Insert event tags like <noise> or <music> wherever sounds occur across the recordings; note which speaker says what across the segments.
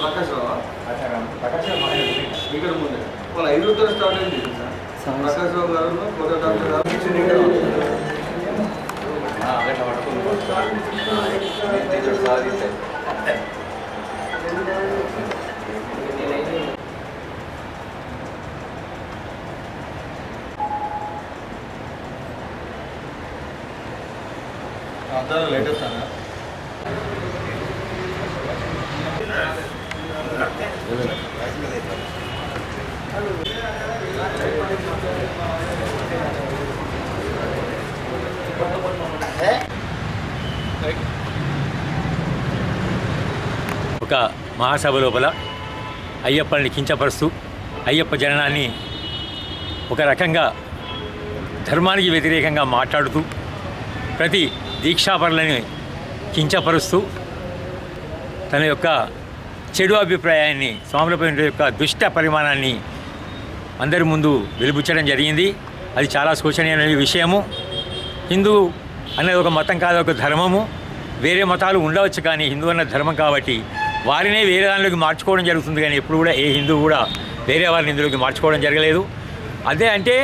Speaker 1: ప్రకాష్ రావా ఇక్కడ ముందే అందరూ లేటెస్ట్
Speaker 2: ఒక మహాసభ లోపల అయ్యప్పని కించపరుస్తూ అయ్యప్ప జననాన్ని ఒక రకంగా ధర్మానికి వ్యతిరేకంగా మాట్లాడుతూ ప్రతి దీక్షాపరులని కించపరుస్తూ తన యొక్క చెడు అభిప్రాయాన్ని స్వాములపై యొక్క దుష్ట పరిమాణాన్ని అందరి ముందు వెలుబుచ్చడం జరిగింది. అది చాలా శోచనీయమైన విషయము. హిందూ అనేది ఒక మతం కాదు ఒక ధర్మము. వేరే మతాలు ఉండవచ్చు కానీ హిందూ అన్న ధర్మం కాబట్టి వారినే వేరే దానిలోకి మార్చుకోవడం జరుగుతుంది కానీ ఎప్పుడు కూడా ఏ హిందూ కూడా వేరే వారిని ఇందులోకి మార్చుకోవడం జరగలేదు. అదే అంటే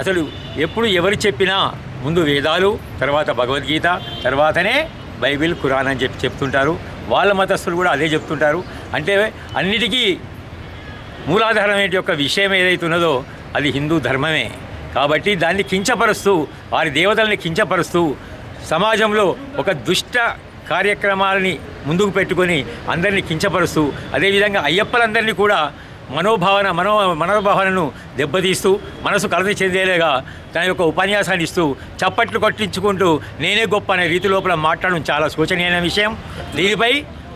Speaker 2: అసలు ఎప్పుడు ఎవరు చెప్పినా ముందు వేదాలు తర్వాత భగవద్గీత తర్వాతనే బైబిల్ ఖురాన్ అని చెప్పి చెప్తుంటారు. వాళ్ళ మతస్థులు కూడా అదే చెప్తుంటారు. అంటే అన్నిటికీ మూలాధారమైన యొక్క విషయం ఏదైతే ఉన్నదో అది హిందూ ధర్మమే. కాబట్టి దాన్ని కించపరుస్తూ వారి దేవతల్ని కించపరుస్తూ సమాజంలో ఒక దుష్ట కార్యక్రమాలని ముందుకు పెట్టుకొని అందరినీ కించపరుస్తూ అదేవిధంగా అయ్యప్పలందరినీ కూడా మనోభావన మనో మనోభావనను దెబ్బతీస్తూ మనసు కలది చెందేలాగా తన యొక్క ఉపన్యాసాన్ని ఇస్తూ చప్పట్లు కొట్టించుకుంటూ నేనే గొప్ప అనే రీతి లోపల మాట్లాడడం చాలా శోచనీయమైన విషయం. దీనిపై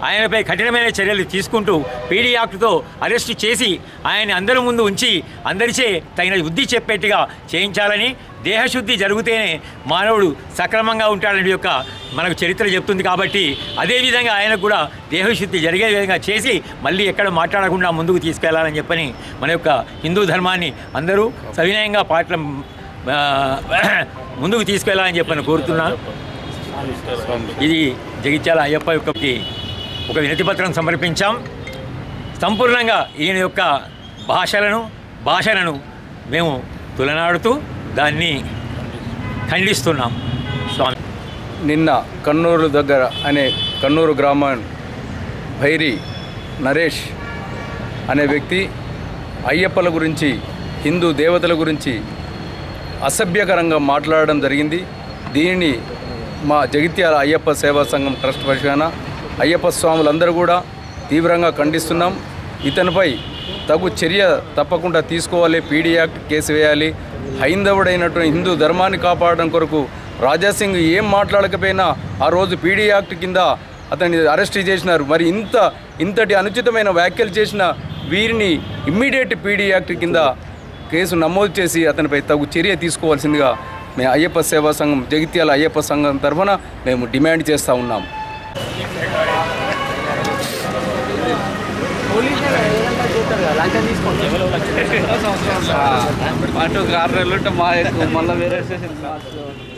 Speaker 2: ఆయనపై కఠినమైన చర్యలు తీసుకుంటూ పీడీ యాక్ట్తో అరెస్టు చేసి ఆయన అందరి ముందు ఉంచి అందరిచే తగిన బుద్ధి చెప్పేట్టుగా చేయించాలని దేహశుద్ధి జరిగితేనే మానవుడు సక్రమంగా ఉంటాడని యొక్క మనకు చరిత్ర చెప్తుంది కాబట్టి అదేవిధంగా ఆయనకు కూడా దేహశుద్ధి జరిగే విధంగా చేసి మళ్ళీ ఎక్కడ మాట్లాడకుండా ముందుకు తీసుకెళ్ళాలని చెప్పని మన యొక్క హిందూ ధర్మాన్ని అందరూ సవినయంగా పాటల ముందుకు తీసుకెళ్ళాలని చెప్పని కోరుతున్నాను ఇది జగిత్యాల అయ్యప్ప యొక్కకి ఒక వినతిపత్రం సమర్పించాం. సంపూర్ణంగా ఈయన యొక్క భాషలను భాషలను మేము తులనాడుతూ దాన్ని ఖండిస్తున్నాం. స్వామి.
Speaker 3: నిన్న కన్నూరు దగ్గర అనే కన్నూరు గ్రామం భైరి నరేష్ అనే వ్యక్తి అయ్యప్పల గురించి హిందూ దేవతల గురించి అసభ్యకరంగా మాట్లాడడం జరిగింది. దీనిని మా జగిత్యాల అయ్యప్ప సేవా సంఘం ట్రస్ట్ పరిశోధన అయ్యప్ప స్వాములందరూ కూడా తీవ్రంగా ఖండిస్తున్నాం. ఇతనిపై తగు చర్య తప్పకుండా తీసుకోవాలి. పీడీ యాక్ట్ కేసు వేయాలి. హైందవుడైనటువంటి హిందూ ధర్మాన్ని కాపాడడం కొరకు రాజాసింగ్ ఏం మాట్లాడకపోయినా ఆ రోజు పీడీ యాక్ట్ కింద అతన్ని అరెస్ట్ చేసినారు. మరి ఇంత ఇంతటి అనుచితమైన వ్యాఖ్యలు చేసిన వీరిని ఇమ్మీడియట్ పీడీ యాక్ట్ కింద కేసు నమోదు చేసి అతనిపై తగు చర్య తీసుకోవాల్సిందిగా మేము అయ్యప్ప సేవా సంఘం జగిత్యాల అయ్యప్ప సంఘం తరఫున మేము డిమాండ్ చేస్తూ ఉన్నాం.
Speaker 4: అటు ఆరు నెలలు ఉంటే మా ఎక్కువ మళ్ళీ వేరే స్టేషన్ <laughs>